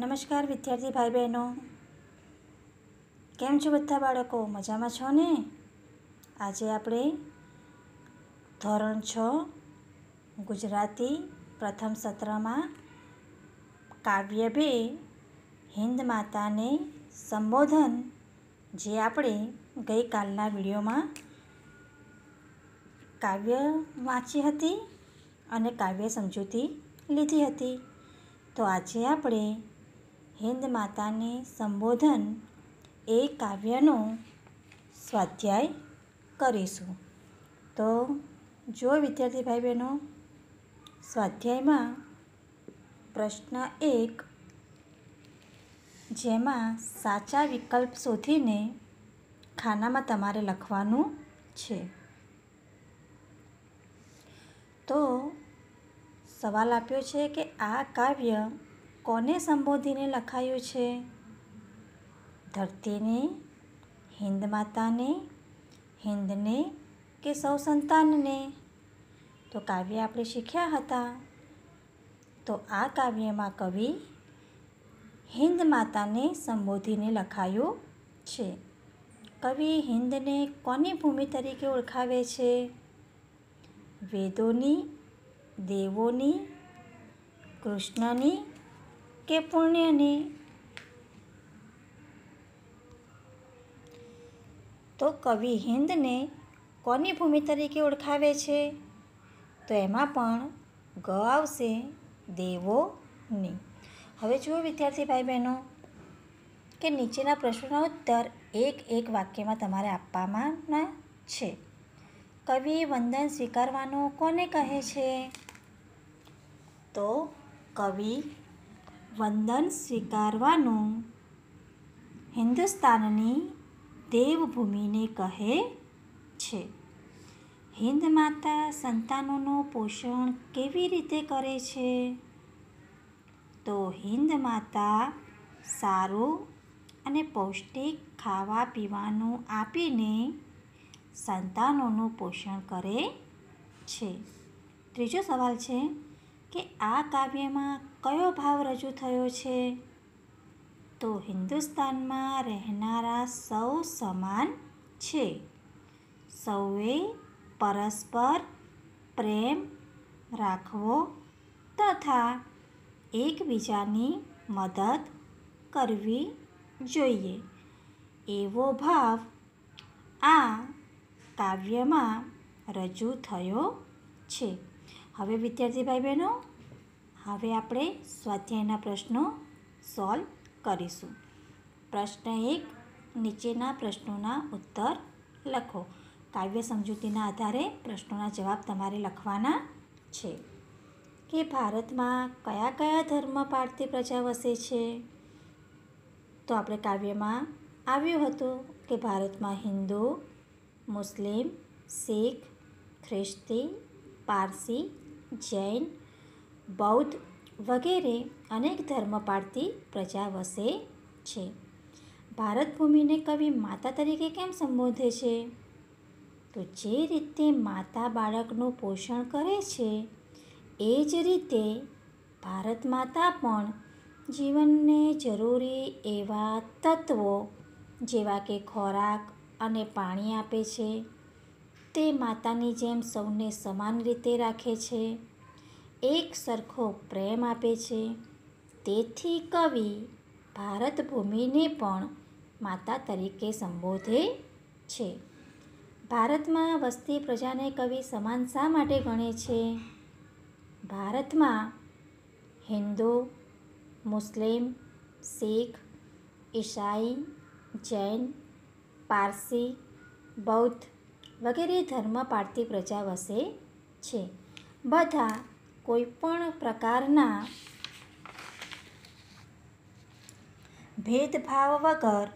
નમસ્કાર વિદ્યાર્થી ભાઈ બહેનો કેમ છો બધા બાળકો? મજામાં છો ને? આજે આપણે ધોરણ છ, ગુજરાતી પ્રથમ સત્રમાં કાવ્ય બે, હિન્દ માતાને સંબોધન, જે આપણે ગઈકાલના વિડીયોમાં કાવ્ય વાંચી હતી અને કાવ્ય સમજૂતી લીધી હતી. તો આજે આપણે હિન્દ માતાને સંબોધન એ કાવ્યનો સ્વાધ્યાય કરીશું. તો જો વિદ્યાર્થી ભાઈ બહેનો સ્વાધ્યાયમાં પ્રશ્ન એક, જેમાં સાચા વિકલ્પ શોધીને ખાનામાં તમારે લખવાનું છે. તો સવાલ આપ્યો છે કે આ કાવ્ય કોને સંબોધીને લખાયું છે? ધરતીને, હિન્દ માતાને, હિન્દને કે સૌ સંતાનને? તો કાવ્ય આપણે શીખ્યા હતા. તો આ કાવ્યમાં કવિ હિન્દ માતાને સંબોધીને લખાયું છે. કવિ હિન્દને કોની ભૂમિ તરીકે ઓળખાવે છે? વેદોની, દેવોની, કૃષ્ણની કે પુણ્યને? તો કવિ હિન્દને કોની ભૂમિ તરીકે ઓળખાવે છે? તો એમાં પણ ગ આવશે દેવોની હવે જુઓ વિદ્યાર્થી ભાઈ બહેનો કે નીચેના પ્રશ્નોના ઉત્તર એક એક વાક્યમાં તમારે આપવાના છે. કવિ વંદન સ્વીકારવાનું કોને કહે છે? તો કવિ વંદન સ્વીકારવાનું. હિન્દુસ્તાનની દેવભૂમિને કહે છે, હિન્દ માતા સંતાનોનું પોષણ કેવી રીતે કરે છે? તો હિન્દ માતા સારું અને પૌષ્ટિક ખાવા પીવાનું આપીને સંતાનોનું પોષણ કરે છે. ત્રીજો સવાલ છે કે આ કાવ્યમાં કયો ભાવ રજૂ થયો છે? તો હિન્દુસ્તાનમાં રહેનારા સૌ સમાન છે. સૌએ પરસ્પર પ્રેમ રાખવો તથા એકબીજાની મદદ કરવી જોઈએ. એવો ભાવ આ કાવ્યમાં રજૂ થયો છે. હવે વિદ્યાર્થી ભાઈ બહેનો હવે આપણે સ્વાધ્યાયના પ્રશ્નો સોલ્વ કરીશું. પ્રશ્ન એક, નીચેના પ્રશ્નોના ઉત્તર લખો. કાવ્ય સમજૂતીના આધારે પ્રશ્નોના જવાબ તમારે લખવાના છે. કે ભારતમાં કયા કયા ધર્મ પાળતી પ્રજા વસે છે? તો આપણે કાવ્યમાં આવ્યું હતું કે ભારતમાં હિન્દુ, મુસ્લિમ, શીખ, ખ્રિસ્તી, પારસી જૈન, બૌદ્ધ વગેરે અનેક ધર્મ પાળતી પ્રજા વસે છે. ભારત ભૂમિને કવિ માતા તરીકે કેમ સંબોધે છે? તો જે રીતે માતા બાળકનું પોષણ કરે છે, એ જ રીતે ભારત માતા પણ જીવનને જરૂરી એવા તત્વો જેવા કે ખોરાક અને પાણી આપે છે. તે માતાની જેમ સૌને સમાન રીતે રાખે છે. એક સરખો પ્રેમ આપે છે. તેથી કવિ ભારત ભૂમિને પણ માતા તરીકે સંબોધે છે. ભારતમાં વસતી પ્રજાને કવિ સમાન શા માટે ગણે છે? ભારતમાં હિન્દુ, મુસ્લિમ, શીખ, ઈસાઈ, જૈન, પારસી, બૌદ્ધ વગેરે ધર્મ પાળતી પ્રજા વસે છે. બધા કોઈપણ પ્રકારના ભેદભાવ વગર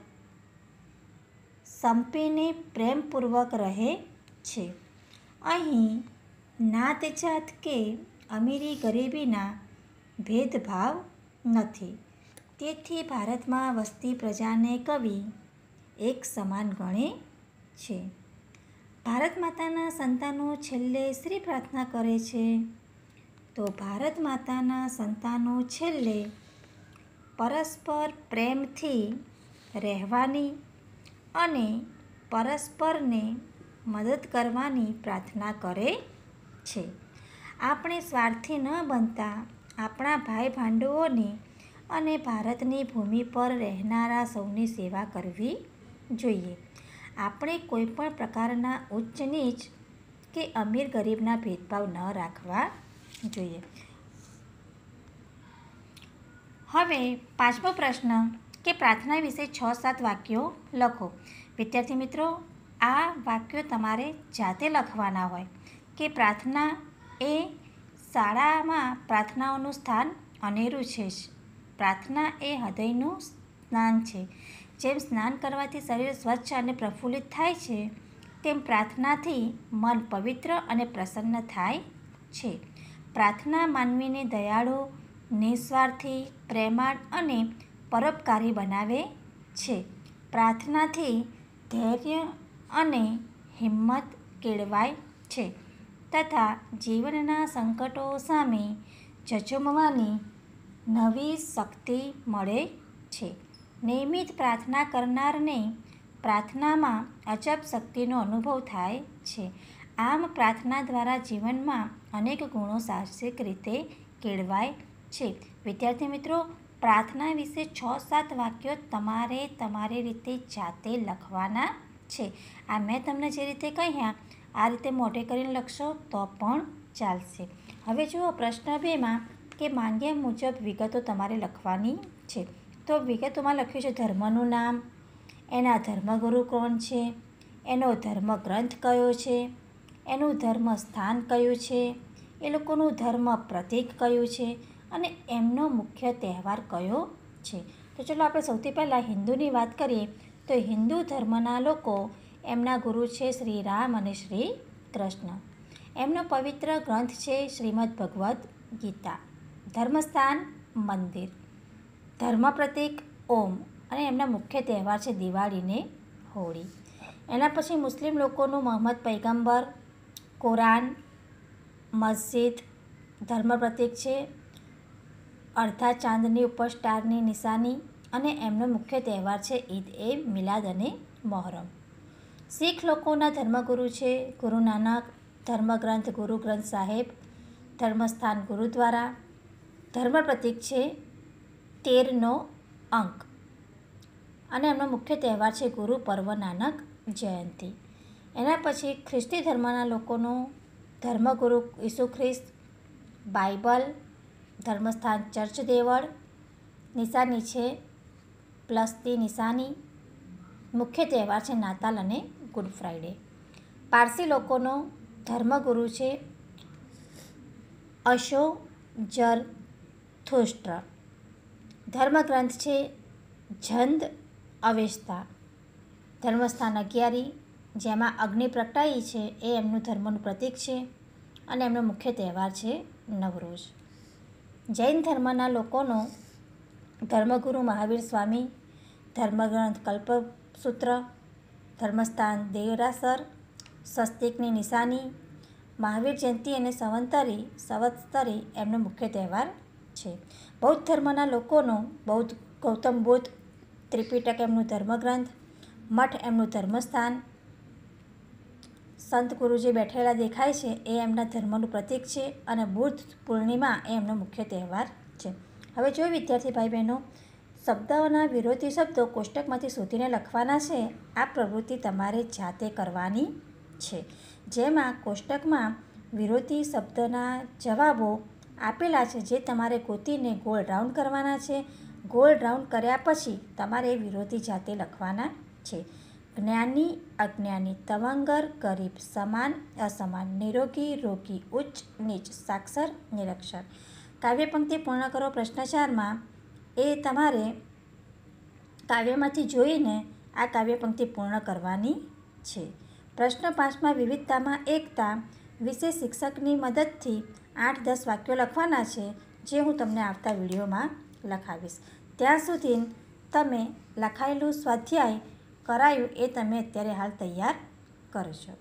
સંપીને પ્રેમપૂર્વક રહે છે. અહીં નાત જાત કે અમીરી ગરીબીના ભેદભાવ નથી. તેથી ભારતમાં વસતી પ્રજાને કવિ એક સમાન ગણે છે. ભારત માતાના સંતાનો છેલ્લે શ્રી પ્રાર્થના કરે છે. તો ભારત માતાના સંતાનો છેલ્લે પરસ્પર પ્રેમથી રહેવાની અને પરસ્પરને મદદ કરવાની પ્રાર્થના કરે છે. આપણે સ્વાર્થી ન બનતા આપણા ભાઈ ભાંડુઓની અને ભારતની ભૂમિ પર રહેનારા સૌની સેવા કરવી જોઈએ. આપણે કોઈપણ પ્રકારના ઉચ્ચ નીચ કે અમીર ગરીબના ભેદભાવ ન રાખવા જોઈએ. હવે પાંચમો પ્રશ્ન કે પ્રાર્થના વિશે છ સાત વાક્યો લખો. વિદ્યાર્થી મિત્રો, આ વાક્યો તમારે જાતે લખવાના હોય કે પ્રાર્થના એ શાળામાં પ્રાર્થનાઓનું સ્થાન અનેરું છે. પ્રાર્થના એ હૃદયનું સ્નાન છે. જેમ સ્નાન કરવાથી શરીર સ્વચ્છ અને પ્રફુલ્લિત થાય છે, તેમ પ્રાર્થનાથી મન પવિત્ર અને પ્રસન્ન થાય છે. પ્રાર્થના માનવીને દયાળુ, નિસ્વાર્થી, પ્રેમાળ અને પરોપકારી બનાવે છે. પ્રાર્થનાથી ધૈર્ય અને હિંમત કેળવાય છે તથા જીવનના સંકટો સામે જજમવાની નવી શક્તિ મળે છે. નિયમિત પ્રાર્થના કરનારને પ્રાર્થનામાં અજબ શક્તિનો અનુભવ થાય છે. આમ પ્રાર્થના દ્વારા જીવનમાં અનેક ગુણો સાહસિક રીતે કેળવાય છે. વિદ્યાર્થી મિત્રો, પ્રાર્થના વિશે છ સાત વાક્યો તમારે તમારી રીતે જાતે લખવાના છે. આ મેં તમને જે રીતે કહ્યા, આ રીતે મોઢે કરીને લખશો તો પણ ચાલશે. હવે જુઓ પ્રશ્ન બેમાં કે માંગ્યા મુજબ વિગતો તમારે લખવાની છે. તો વિગતોમાં લખ્યું છે, ધર્મનું નામ, એના ધર્મગુરુ કોણ છે? એનો ધર્મ ગ્રંથ કયો છે? એનું ધર્મ સ્થાન કયું છે? એ લોકોનું ધર્મ પ્રતીક કયું છે? અને એમનો મુખ્ય તહેવાર કયો છે? તો ચલો આપણે સૌથી પહેલાં હિન્દુની વાત કરીએ, તો હિન્દુ ધર્મના લોકો એમના ગુરુ છે શ્રી રામ અને શ્રી કૃષ્ણ. એમનો પવિત્ર ગ્રંથ છે શ્રીમદ ભગવદ્ ગીતા. ધર્મસ્થાન, મંદિર. ધર્મ પ્રતિક, ઓમ અને એમના મુખ્ય તહેવાર છે દિવાળીને હોળી. એના પછી મુસ્લિમ લોકોનું મોહમ્મદ પૈગંબર, કુરાન, મસ્જિદ ધર્મ પ્રતિક છે. અડધા ચાંદની ઉપર સ્ટારની નિશાની અને એમનો મુખ્ય તહેવાર છે ઈદ એ મિલાદ અને મોહરમ. શીખ લોકોના ધર્મગુરુ છે ગુરુ નાનક, ધર્મગ્રંથ ગુરુ ગ્રંથ સાહેબ, ધર્મસ્થાન ગુરુદ્વારા. ધર્મ પ્રતિક છે તેરનો અંક. અને એમનો મુખ્ય તહેવાર છે ગુરુ પર્વ નાનક જયંતિ. એના પછી ખ્રિસ્તી ધર્મના લોકોનું ધર્મગુરુ ઈસુ ખ્રિસ્ત, બાઇબલ, ધર્મસ્થાન ચર્ચ દેવળ, નિશાની છે પ્લસથી નિશાની. મુખ્ય તહેવાર છે નાતાલ અને ગુડ ફ્રાઈડે પારસી લોકોનો ધર્મગુરુ છે અશો જર થુષ્ટ્ર ધર્મગ્રંથ છે જંદ અવેસ્તા ધર્મસ્થાન અગિયારી, જેમાં અગ્નિ પ્રગટાઈ છે, એ એમનું ધર્મનું પ્રતીક છે અને એમનો મુખ્ય તહેવાર છે નવરોજ. જૈન ધર્મના લોકોનો ધર્મગુરુ મહાવીર સ્વામી, ધર્મગ્રંથ કલ્પસૂત્ર, ધર્મસ્થાન દેવરાસર, સ્વસ્તિકની નિશાની, મહાવીર જયંતિ અને સંવંતરી સંવત્સરી એમનો મુખ્ય તહેવાર છે. બૌદ્ધ ધર્મના લોકોનો બૌદ્ધ ગૌતમ બુદ્ધ, ત્રિપિટક એમનું ધર્મગ્રંથ, મઠ એમનું ધર્મસ્થાન, સંત ગુરુજી બેઠેલા દેખાય છે, એ એમના ધર્મનું પ્રતીક છે અને બુદ્ધ પૂર્ણિમા એ એમનો મુખ્ય તહેવાર છે. હવે જો વિદ્યાર્થી ભાઈ બહેનો શબ્દોના વિરોધી શબ્દો કોષ્ટકમાંથી શોધીને લખવાના છે, આ પ્રવૃત્તિ તમારે જાતે કરવાની છે. જેમાં કોષ્ટકમાં વિરોધી શબ્દના જવાબો આપેલા છે જે તમારે ગોતીને ગોળ રાઉન્ડ કરવાના છે. ગોળ રાઉન્ડ કર્યા પછી તમારે વિરોધી જાતે લખવાના છે. જ્ઞાની, અજ્ઞાની, તવંગર, ગરીબ, સમાન, અસમાન, નિરોગી, રોગી, ઉચ્ચ, નીચ, સાક્ષર, નિરક્ષર. કાવ્ય પંક્તિ પૂર્ણ કરો પ્રશ્ન ચારમાં. એ તમારે કાવ્યમાંથી જોઈને આ કાવ્ય પંક્તિ પૂર્ણ કરવાની છે. પ્રશ્ન પાંચમાં, વિવિધતામાં એકતા. વિશે શિક્ષકની મદદથી આઠ દસ વાક્યો લખવાના છે, જે હું તમને આવતા વિડીયોમાં લખાવીશ. ત્યાં સુધી તમે લખાયેલું સ્વાધ્યાય કરાયું એ તમે અત્યારે હાલ તૈયાર કરશો